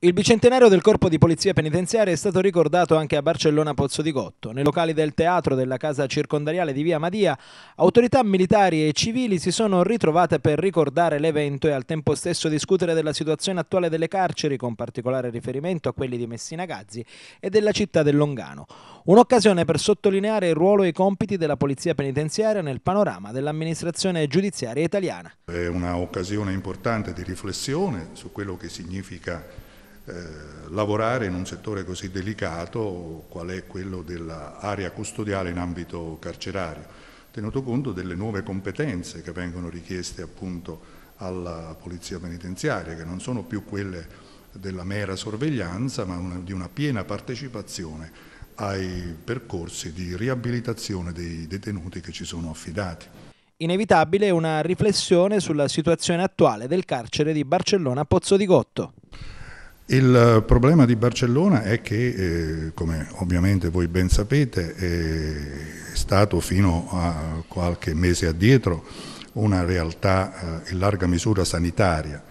Il bicentenario del corpo di polizia penitenziaria è stato ricordato anche a Barcellona Pozzo di Gotto. Nei locali del teatro della casa circondariale di Via Madia, autorità militari e civili si sono ritrovate per ricordare l'evento e al tempo stesso discutere della situazione attuale delle carceri, con particolare riferimento a quelli di Messina Gazzi e della città del Longano. Un'occasione per sottolineare il ruolo e i compiti della polizia penitenziaria nel panorama dell'amministrazione giudiziaria italiana. È un'occasione importante di riflessione su quello che significa lavorare in un settore così delicato qual è quello dell'area custodiale in ambito carcerario, tenuto conto delle nuove competenze che vengono richieste appunto alla polizia penitenziaria, che non sono più quelle della mera sorveglianza, ma una, di una piena partecipazione ai percorsi di riabilitazione dei detenuti che ci sono affidati. Inevitabile una riflessione sulla situazione attuale del carcere di Barcellona Pozzo di Gotto. Il problema di Barcellona è che, eh, come ovviamente voi ben sapete, è stato fino a qualche mese addietro una realtà eh, in larga misura sanitaria.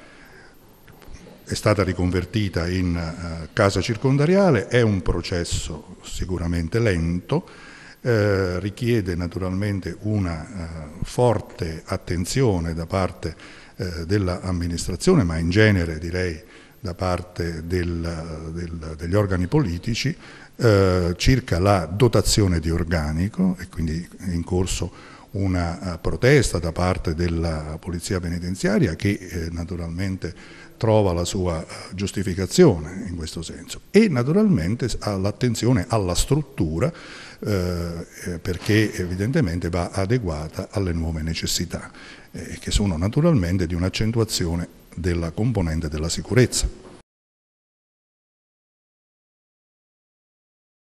È stata riconvertita in eh, casa circondariale, è un processo sicuramente lento, eh, richiede naturalmente una eh, forte attenzione da parte eh, dell'amministrazione, ma in genere direi da parte del, del, degli organi politici eh, circa la dotazione di organico e quindi è in corso una uh, protesta da parte della polizia penitenziaria che eh, naturalmente trova la sua uh, giustificazione in questo senso. E naturalmente l'attenzione alla struttura eh, eh, perché evidentemente va adeguata alle nuove necessità eh, che sono naturalmente di un'accentuazione della componente della sicurezza.